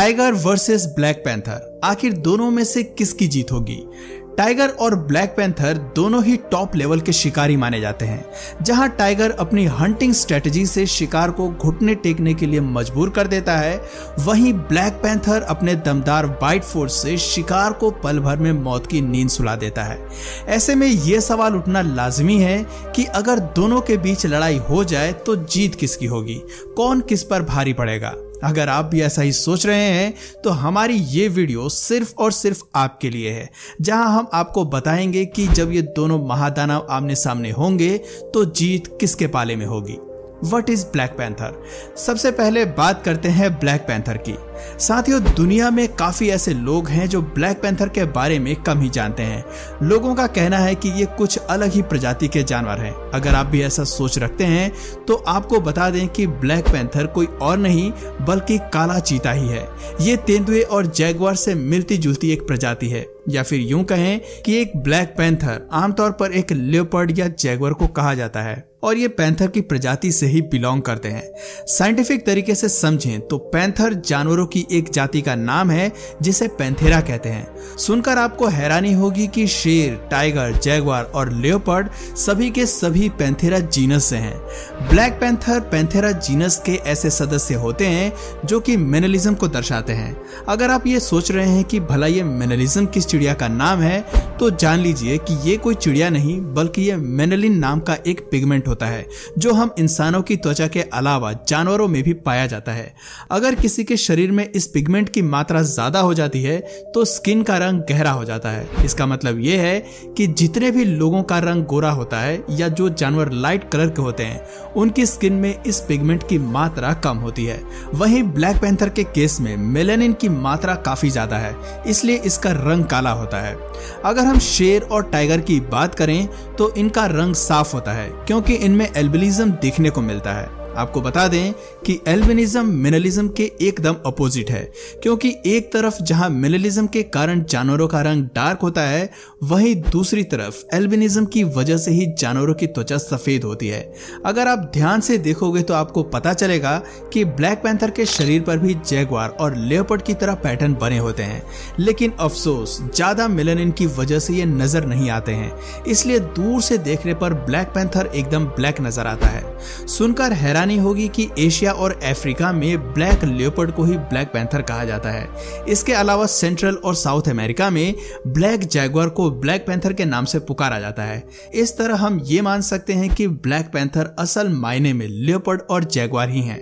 Tiger versus black panther आखिर दोनों में से किसकी जीत होगी? टाइगर और ब्लैक पैंथर दोनों ही टॉप लेवल के शिकारी माने जाते हैं, जहाँ टाइगर अपनी हंटिंग स्ट्रेटजी से शिकार को घुटने टेकने के लिए मजबूर कर देता है। वहीं ब्लैक पैंथर अपने दमदार बाइट फोर्स से शिकार को पल भर में मौत की नींद सुला देता है। ऐसे में यह सवाल उठना लाजमी है कि अगर दोनों के बीच लड़ाई हो जाए तो जीत किसकी होगी? कौन किस पर भारी पड़ेगा? अगर आप भी ऐसा ही सोच रहे हैं तो हमारी ये वीडियो सिर्फ़ और सिर्फ़ आपके लिए है, जहाँ हम आपको बताएँगे कि जब ये दोनों महादानव आमने सामने होंगे तो जीत किसके पाले में होगी। वट इज़ ब्लैक पैंथर सबसे पहले बात करते हैं ब्लैक पैंथर की। साथियों दुनिया में काफ़ी ऐसे लोग हैं जो ब्लैक पैंथर के बारे में कम ही जानते हैं। लोगों का कहना है कि ये कुछ अलग ही प्रजाति के जानवर हैं। अगर आप भी ऐसा सोच रखते हैं तो आपको बता दें कि ब्लैक पैंथर कोई और नहीं, बल्कि काला चीता ही है। ये तेंदुए और जैगवार से मिलती जुलती एक प्रजाति है। या फिर यूँ कहें कि एक ब्लैक पैंथर आमतौर पर एक लियोपर्ड या जैगवर को कहा जाता है। और ये पैंथर की प्रजाति से ही बिलोंग करते हैं। साइंटिफिक तरीके से समझें तो पैंथर जानवरों की एक जाति का नाम है, जिसे पैंथेरा कहते हैं। सुनकर आपको हैरानी होगी कि शेर, टाइगर, जैगवार और लियोपर्ड सभी के सभी पैंथेरा जीनस से हैं। ब्लैक पैंथर पैंथेरा जीनस के ऐसे सदस्य होते हैं, जो कि मेनलिज्म को दर्शाते हैं। अगर आप ये सोच रहे हैं कि भला ये मेनलिज्म किस चिड़िया का नाम है तो जान लीजिए कि ये कोई चिड़िया नहीं, बल्कि ये मेनलिन नाम का एक पिगमेंट होता है, जो हम इंसानों की त्वचा के अलावा जानवरों में भी पाया जाता है। अगर किसी के शरीर में इस पिगमेंट की मात्रा ज़्यादा हो जाती है तो स्किन का रंग गहरा हो जाता है। इसका मतलब ये है कि जितने भी लोगों का रंग गोरा होता है, या जो जानवर लाइट कलर के होते हैं, उनकी स्किन में इस पिगमेंट की मात्रा कम होती है। वहीं ब्लैक पैंथर के केस में मेलेनिन की मात्रा काफ़ी ज़्यादा है, इसलिए इसका रंग काला होता है। अगर हम शेर और टाइगर की बात करें तो इनका रंग साफ़ होता है, क्योंकि इनमें एल्बलिज्म देखने को मिलता है। आपको बता दें कि एल्बिनिज्म मिनलिज्म के एकदम अपोजिट है, क्योंकि एक तरफ़ जहाँ मिनलिज्म के कारण जानवरों का रंग डार्क होता है, वहीं दूसरी तरफ़ एल्बिनिज्म की वजह से ही जानवरों की त्वचा सफ़ेद होती है। अगर आप ध्यान से देखोगे तो आपको पता चलेगा कि ब्लैक पैंथर के शरीर पर भी जैगवार और लेपर्ड की तरह पैटर्न बने होते हैं। लेकिन अफसोस, ज़्यादा मिलेनिन की वजह से ये नज़र नहीं आते हैं। इसलिए दूर से देखने पर ब्लैक पैंथर एकदम ब्लैक नज़र आता है। सुनकर हैरानी होगी कि एशिया और अफ्रीका में ब्लैक लियोपर्ड को ही ब्लैक पैंथर कहा जाता है। इसके अलावा सेंट्रल और साउथ अमेरिका में ब्लैक जैगवर को ब्लैक पैंथर के नाम से पुकारा जाता है। इस तरह हम ये मान सकते हैं कि ब्लैक पैंथर असल मायने में लियोपर्ड और जैगवार ही हैं।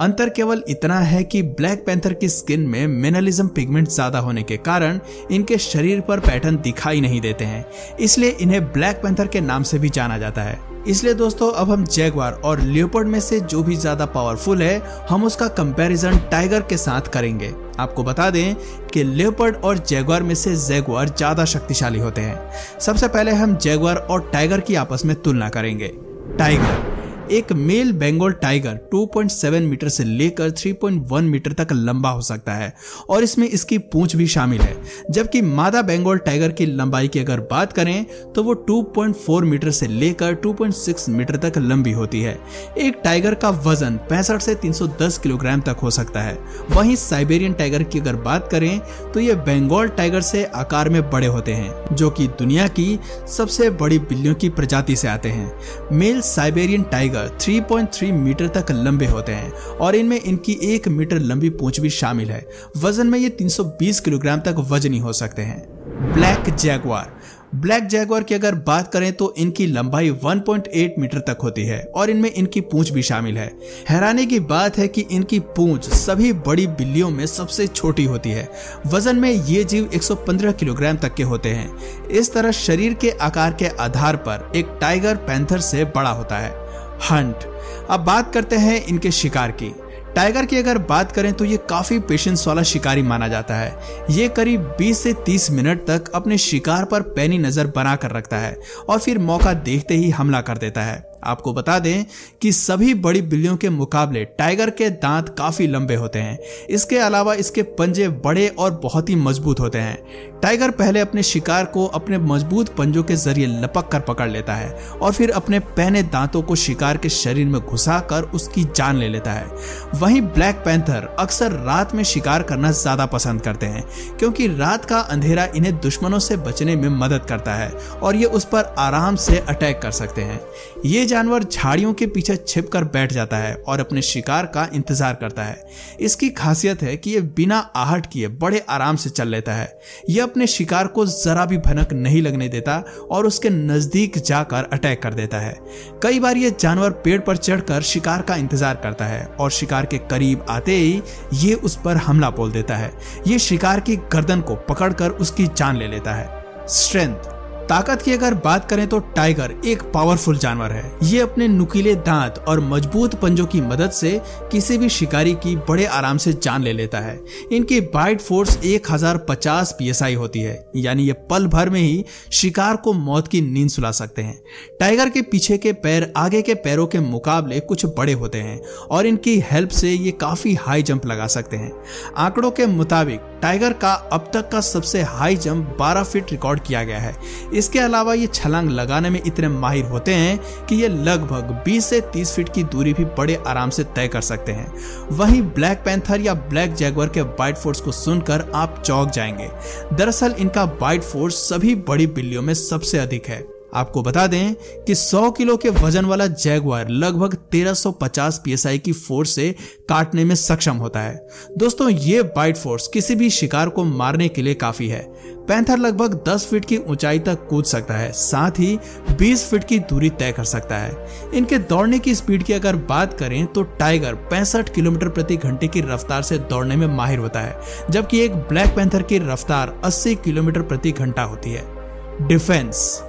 अंतर केवल इतना है कि ब्लैक पैंथर की स्किन में मिनलिज्म पिगमेंट ज़्यादा होने के कारण इनके शरीर पर पैटर्न दिखाई नहीं देते हैं। इसलिए इन्हें ब्लैक पैंथर के नाम से भी जाना जाता है। इसलिए दोस्तों, अब हम जैगवार और लियोपर्ड में से जो भी ज़्यादा पावरफुल है, हम उसका कंपैरिजन टाइगर के साथ करेंगे। आपको बता दें कि लेपर्ड और जैगवार में से जैगवार ज़्यादा शक्तिशाली होते हैं। सबसे पहले हम जैगवार और टाइगर की आपस में तुलना करेंगे। टाइगर एक मेल बेंगोल टाइगर 2.7 मीटर से लेकर 3.1 मीटर तक लंबा हो सकता है और इसमें इसकी पूंछ भी शामिल है। जबकि मादा बेंगोल टाइगर की लंबाई की अगर बात करें तो वो 2.4 मीटर से लेकर 2.6 मीटर तक लंबी होती है। एक टाइगर का वज़न पैंसठ से 310 किलोग्राम तक हो सकता है। वहीं साइबेरियन टाइगर की अगर बात करें तो ये बेंगोल टाइगर से आकार में बड़े होते हैं, जो कि दुनिया की सबसे बड़ी बिल्लियों की प्रजाति से आते हैं। Male Siberian tiger tiger 3.3 metre तक लंबे होते हैं और इनमें इनकी एक मीटर लंबी पूंछ भी शामिल है। वज़न में ये 320 किलोग्राम तक वजनी हो सकते हैं। Black Jaguar. ब्लैक जैगवार की अगर बात करें तो इनकी लंबाई 1.8 मीटर तक होती है और इनमें इनकी पूंछ भी शामिल है। हैरानी की बात है कि इनकी पूंछ सभी बड़ी बिल्लियों में सबसे छोटी होती है। वज़न में ये जीव 115 किलोग्राम तक के होते हैं। इस तरह शरीर के आकार के आधार पर एक टाइगर पैंथर से बड़ा होता है। हंट। अब बात करते हैं इनके शिकार की। टाइगर की अगर बात करें तो ये काफ़ी पेशेंस वाला शिकारी माना जाता है। ये करीब 20 से 30 मिनट तक अपने शिकार पर पैनी नज़र बना कर रखता है और फिर मौका देखते ही हमला कर देता है। आपको बता दें कि सभी बड़ी बिल्लियों के मुकाबले टाइगर के दांत काफ़ी लंबे होते हैं। इसके अलावा इसके पंजे बड़े और बहुत ही मज़बूत होते हैं। टाइगर पहले अपने शिकार को अपने मज़बूत पंजों के ज़रिए लपक कर पकड़ लेता है और फिर अपने पहने दांतों को शिकार के शरीर में घुसा कर उसकी जान ले लेता है। वहीं ब्लैक पैंथर अक्सर रात में शिकार करना ज़्यादा पसंद करते हैं, क्योंकि रात का अंधेरा इन्हें दुश्मनों से बचने में मदद करता है और ये उस पर आराम से अटैक कर सकते हैं। ये जानवर झाड़ियों के पीछे छिप कर बैठ जाता है और अपने शिकार का इंतज़ार करता है। इसकी खासियत है कि ये बिना आहट किए बड़े आराम से चल लेता है। यह अपने शिकार को जरा भी भनक नहीं लगने देता और उसके नज़दीक जाकर अटैक कर देता है। कई बार यह जानवर पेड़ पर चढ़कर शिकार का इंतज़ार करता है और शिकार के करीब आते ही ये उस पर हमला बोल देता है। ये शिकार की गर्दन को पकड़कर उसकी जान ले लेता है। स्ट्रेंथ ताकत की अगर बात करें तो टाइगर एक पावरफुल जानवर है। ये अपने नुकीले दांत और मज़बूत पंजों की मदद से किसी भी शिकारी की बड़े आराम से जान ले लेता है। इनकी बाइट फोर्स 1050 पीएसआई होती है, यानी ये पल भर में ही शिकार को मौत की नींद सुला सकते हैं। टाइगर के पीछे के पैर आगे के पैरों के मुकाबले कुछ बड़े होते हैं और इनकी हेल्प से ये काफ़ी हाई जंप लगा सकते हैं। आंकड़ों के मुताबिक टाइगर का अब तक का सबसे हाई जंप 12 फीट रिकॉर्ड किया गया है। इसके अलावा ये छलांग लगाने में इतने माहिर होते हैं कि ये लगभग 20 से 30 फीट की दूरी भी बड़े आराम से तय कर सकते हैं। वहीं ब्लैक पैंथर या ब्लैक जैगवर के बाइट फोर्स को सुनकर आप चौक जाएँगे। दरअसल इनका बाइट फोर्स सभी बड़ी बिल्लियों में सबसे अधिक है। आपको बता दें कि 100 किलो के वज़न वाला जैगवार लगभग 1350 पीएसआई की फोर्स से काटने में सक्षम होता है। दोस्तों, ये बाइट फोर्स किसी भी शिकार को मारने के लिए काफ़ी है। पैंथर लगभग 10 फीट की ऊंचाई तक कूद सकता है, साथ ही 20 फीट की दूरी तय कर सकता है। इनके दौड़ने की स्पीड की अगर बात करें तो टाइगर पैंसठ किलोमीटर प्रति घंटे की रफ्तार से दौड़ने में माहिर होता है, जबकि एक ब्लैक पैंथर की रफ्तार 80 किलोमीटर प्रति घंटा होती है। डिफेंस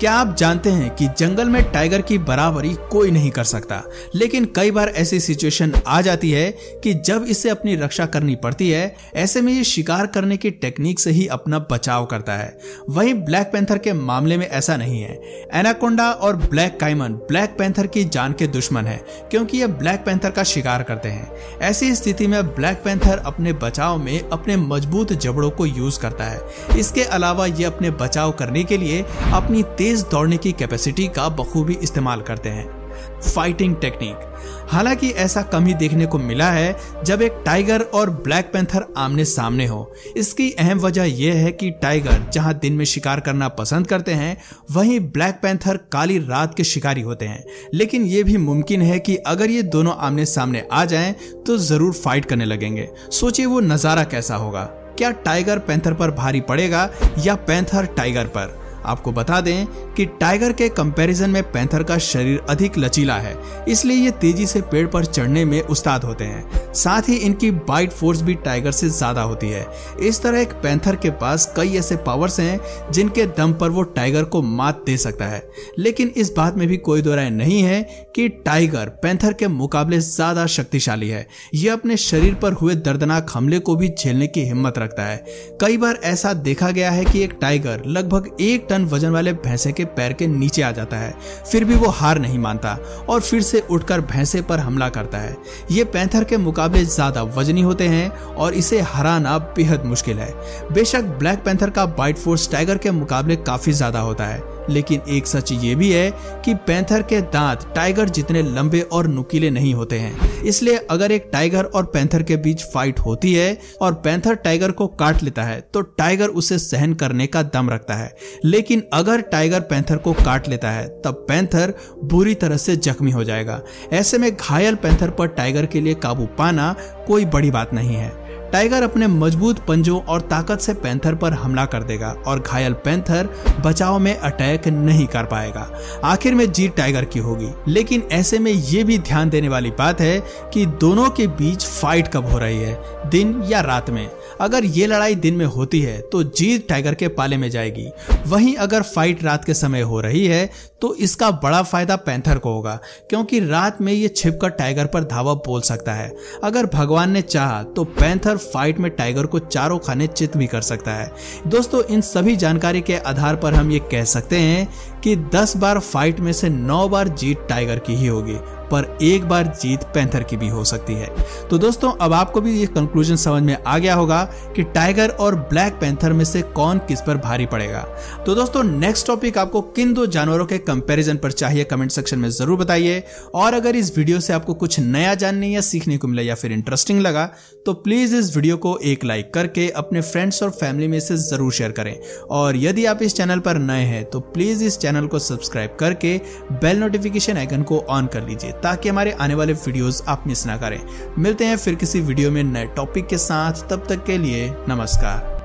क्या आप जानते हैं कि जंगल में टाइगर की बराबरी कोई नहीं कर सकता? लेकिन कई बार ऐसी सिचुएशन आ जाती है कि जब इसे अपनी रक्षा करनी पड़ती है, ऐसे में ये शिकार करने की टेक्निक से ही अपना बचाव करता है। वहीं ब्लैक पैंथर के मामले में ऐसा नहीं है। एनाकोंडा और ब्लैक काइमन, ब्लैक पैंथर की जान के दुश्मन है, क्योंकि ये ब्लैक पैंथर का शिकार करते हैं। ऐसी स्थिति में ब्लैक पैंथर अपने बचाव में अपने मज़बूत जबड़ों को यूज़ करता है। इसके अलावा ये अपने बचाव करने के लिए अपनी तेज दौड़ने की कैपेसिटी का बखूबी इस्तेमाल करते हैं। फाइटिंग टेक्निक हालाँकि ऐसा कम ही देखने को मिला है जब एक टाइगर और ब्लैक पैंथर आमने सामने हो। इसकी अहम वजह यह है कि टाइगर जहाँ दिन में शिकार करना पसंद करते हैं, वहीं ब्लैक पैंथर काली रात के शिकारी होते हैं। लेकिन यह भी मुमकिन है कि अगर ये दोनों आमने सामने आ जाएँ तो ज़रूर फाइट करने लगेंगे। सोचिए वो नज़ारा कैसा होगा। क्या टाइगर पैंथर पर भारी पड़ेगा या पैंथर टाइगर पर? आपको बता दें कि टाइगर के कंपैरिजन में पैंथर का शरीर अधिक लचीला है, इसलिए ये तेज़ी से पेड़ पर चढ़ने में उस्ताद होते हैं। साथ ही इनकी बाइट फोर्स भी टाइगर से ज़्यादा होती है। इस तरह एक पैंथर के पास कई ऐसे पावर्स हैं, जिनके दम पर वो टाइगर को मात दे सकता है। लेकिन इस बात में भी कोई दो राय नहीं है कि टाइगर पैंथर के मुकाबले ज़्यादा शक्तिशाली है। यह अपने शरीर पर हुए दर्दनाक हमले को भी झेलने की हिम्मत रखता है। कई बार ऐसा देखा गया है कि एक टाइगर लगभग एक टन वज़न वाले भैंसे के पैर के नीचे आ जाता है। फिर भी वो हार नहीं मानता और फिर से उठकर भैंसे पर हमला करता है। ये पैंथर के मुकाबले ज़्यादा वजनी होते हैं और इसे हराना बेहद मुश्किल है। बेशक ब्लैक पैंथर का बाइट फोर्स टाइगर के मुकाबले काफ़ी ज़्यादा होता है। लेकिन एक सच ये भी है कि पैंथर के दांत टाइगर जितने लंबे और नुकीले नहीं होते हैं। इसलिए अगर एक टाइगर और पैंथर के बीच फाइट होती है और पैंथर टाइगर को काट लेता है तो टाइगर उसे सहन करने का दम रखता है। लेकिन अगर टाइगर पैंथर को काट लेता है, तब पैंथर बुरी तरह से जख्मी हो जाएगा। ऐसे में घायल पैंथर पर टाइगर के लिए काबू पाना कोई बड़ी बात नहीं है। टाइगर अपने मज़बूत पंजों और ताकत से पैंथर पर हमला कर देगा और घायल पैंथर बचाव में अटैक नहीं कर पाएगा। आखिर में जीत टाइगर की होगी। लेकिन ऐसे में ये भी ध्यान देने वाली बात है कि दोनों के बीच फाइट कब हो रही है, दिन या रात में? अगर ये लड़ाई दिन में होती है तो जीत टाइगर के पाले में जाएगी। वहीं अगर फाइट रात के समय हो रही है तो इसका बड़ा फ़ायदा पैंथर को होगा, क्योंकि रात में ये छिपकर टाइगर पर धावा बोल सकता है। अगर भगवान ने चाहा तो पैंथर फाइट में टाइगर को चारों खाने चित भी कर सकता है। दोस्तों, इन सभी जानकारी के आधार पर हम ये कह सकते हैं कि 10 बार फाइट में से 9 बार जीत टाइगर की ही होगी। पर एक बार जीत पैंथर की भी हो सकती है। तो दोस्तों, अब आपको भी ये कंक्लूजन समझ में आ गया होगा कि टाइगर और ब्लैक पैंथर में से कौन किस पर भारी पड़ेगा। तो दोस्तों नेक्स्ट टॉपिक आपको किन दो जानवरों के कंपैरिजन पर चाहिए कमेंट सेक्शन में ज़रूर बताइए। और अगर इस वीडियो से आपको कुछ नया जानने या सीखने को मिला या फिर इंटरेस्टिंग लगा तो प्लीज़ इस वीडियो को एक लाइक करके अपने फ्रेंड्स और फैमिली में से ज़रूर शेयर करें। और यदि आप इस चैनल पर नए हैं तो प्लीज़ इस चैनल को सब्सक्राइब करके बेल नोटिफिकेशन आइकन को ऑन कर लीजिए। ताकि हमारे आने वाले वीडियोस आप मिस ना करें। मिलते हैं फिर किसी वीडियो में नए टॉपिक के साथ। तब तक के लिए नमस्कार।